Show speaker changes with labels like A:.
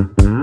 A: Mm-hmm.